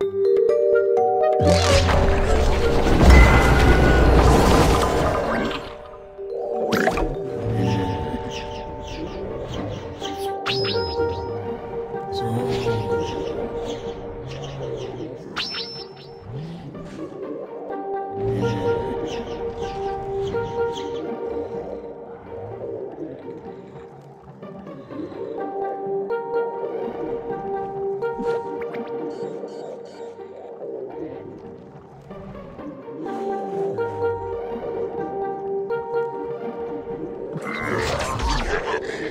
you Yeah.